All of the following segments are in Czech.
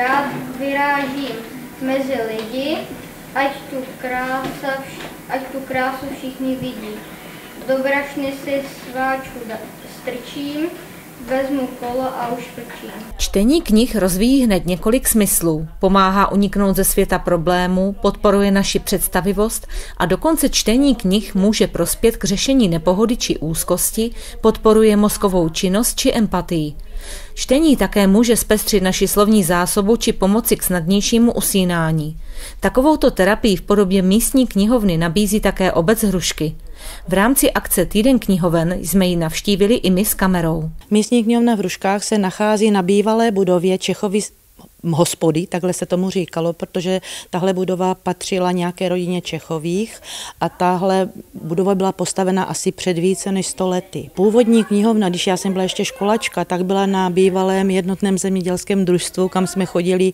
rád vyrážím mezi lidi, ať tu, krása, ať tu krásu všichni vidí. Do brašny si sváčku strčím, vezmu kolo a už frčím. Čtení knih rozvíjí hned několik smyslů. Pomáhá uniknout ze světa problémů, podporuje naši představivost a dokonce čtení knih může prospět k řešení nepohody či úzkosti, podporuje mozkovou činnost či empatii. Čtení také může zpestřit naši slovní zásobu či pomoci k snadnějšímu usínání. Takovouto terapii v podobě místní knihovny nabízí také obec Hrušky. V rámci akce Týden knihoven jsme ji navštívili i my s kamerou. Místní knihovna v Hruškách se nachází na bývalé budově Čechovy hospody, takhle se tomu říkalo, protože tahle budova patřila nějaké rodině Čechových a tahle budova byla postavena asi před více než 100 lety. Původní knihovna, když já jsem byla ještě školačka, tak byla na bývalém jednotném zemědělském družstvu, kam jsme chodili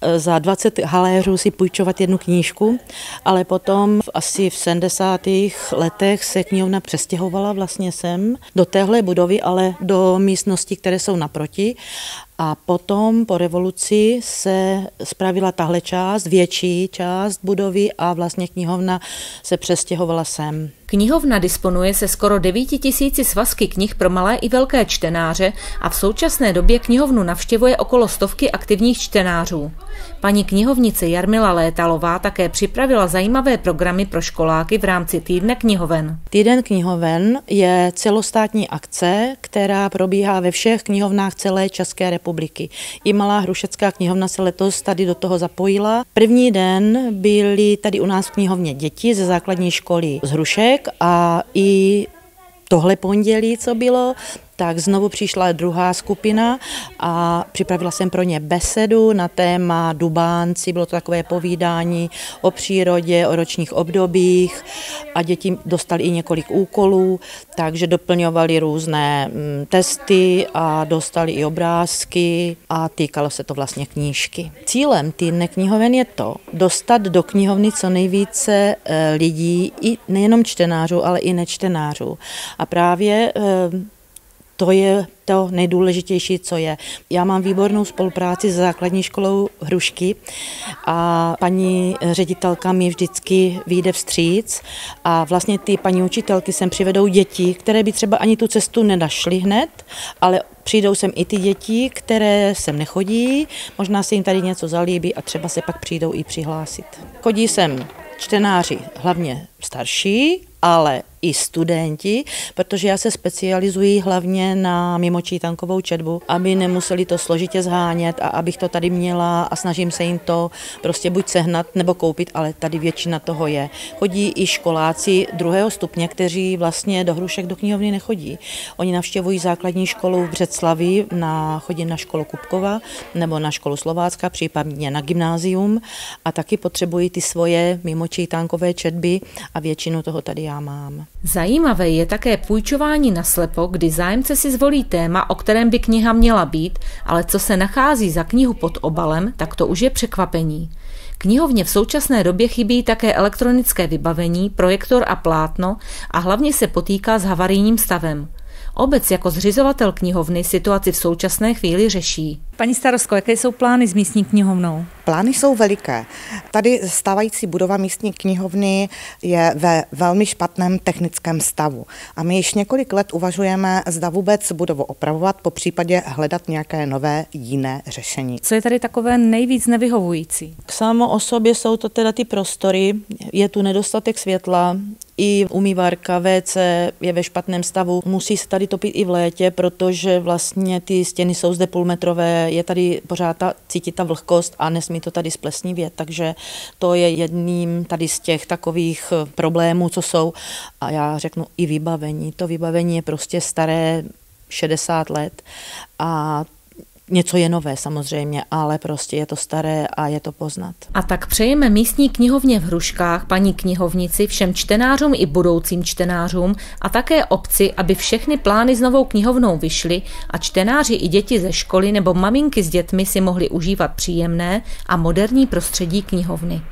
e, za 20 haléřů si půjčovat jednu knížku, ale potom v asi v 70. letech se knihovna přestěhovala vlastně sem do téhle budovy, ale do místností, které jsou naproti a potom po revoluci se spravila tahle část, větší část budovy a vlastně knihovna se přestěhovala sem. Knihovna disponuje se skoro 9 tisíci svazky knih pro malé i velké čtenáře a v současné době knihovnu navštěvuje okolo stovky aktivních čtenářů. Paní knihovnice Jarmila Létalová také připravila zajímavé programy pro školáky v rámci Týdne knihoven. Týden knihoven je celostátní akce, která probíhá ve všech knihovnách celé České republiky. I Malá Hrušecká knihovna se letos tady do toho zapojila. První den byli tady u nás v knihovně děti ze základní školy z Hrušek a i tohle pondělí, co bylo, tak znovu přišla druhá skupina a připravila jsem pro ně besedu na téma Dubánci, bylo to takové povídání o přírodě, o ročních obdobích a děti dostali i několik úkolů, takže doplňovali různé mm, testy a dostali i obrázky a týkalo se to vlastně knížky. Cílem týdne knihoven je to, dostat do knihovny co nejvíce eh, lidí, i nejenom čtenářů, ale i nečtenářů. A právě eh, to je to nejdůležitější, co je. Já mám výbornou spolupráci s základní školou Hrušky a paní ředitelka mi vždycky vyjde vstříc a vlastně ty paní učitelky sem přivedou děti, které by třeba ani tu cestu nenašly hned, ale přijdou sem i ty děti, které sem nechodí, možná se jim tady něco zalíbí a třeba se pak přijdou i přihlásit. Chodí sem čtenáři, hlavně starší, ale i studenti, protože já se specializuji hlavně na mimočítankovou četbu, aby nemuseli to složitě zhánět a abych to tady měla a snažím se jim to prostě buď sehnat nebo koupit, ale tady většina toho je. Chodí i školáci druhého stupně, kteří vlastně do hrušek do knihovny nechodí. Oni navštěvují základní školu v Břeclavi, na, chodí na školu Kupkova nebo na školu Slovácka, případně na gymnázium a taky potřebují ty svoje mimočítankové četby a většinu toho tady já mám. Zajímavé je také půjčování na slepo, kdy zájemce si zvolí téma, o kterém by kniha měla být, ale co se nachází za knihu pod obalem, tak to už je překvapení. Knihovně v současné době chybí také elektronické vybavení, projektor a plátno a hlavně se potýká s havarijním stavem. Obec jako zřizovatel knihovny situaci v současné chvíli řeší. Paní starosko, jaké jsou plány s místní knihovnou? Plány jsou veliké. Tady stávající budova místní knihovny je ve velmi špatném technickém stavu. A my již několik let uvažujeme, zda vůbec budovu opravovat, po případě hledat nějaké nové jiné řešení. Co je tady takové nejvíc nevyhovující? Samo o sobě jsou to teda ty prostory, je tu nedostatek světla, i umývárka WC je ve špatném stavu. Musí se tady topit i v létě, protože vlastně ty stěny jsou zde půlmetrové, je tady pořád ta, cítit ta vlhkost a nesmí to tady splesnivět, takže to je jedním tady z těch takových eh, problémů, co jsou. A já řeknu i vybavení. To vybavení je prostě staré 60 let a Něco je nové samozřejmě, ale prostě je to staré a je to poznat. A tak přejeme místní knihovně v Hruškách, paní knihovnici, všem čtenářům i budoucím čtenářům a také obci, aby všechny plány s novou knihovnou vyšly a čtenáři i děti ze školy nebo maminky s dětmi si mohli užívat příjemné a moderní prostředí knihovny.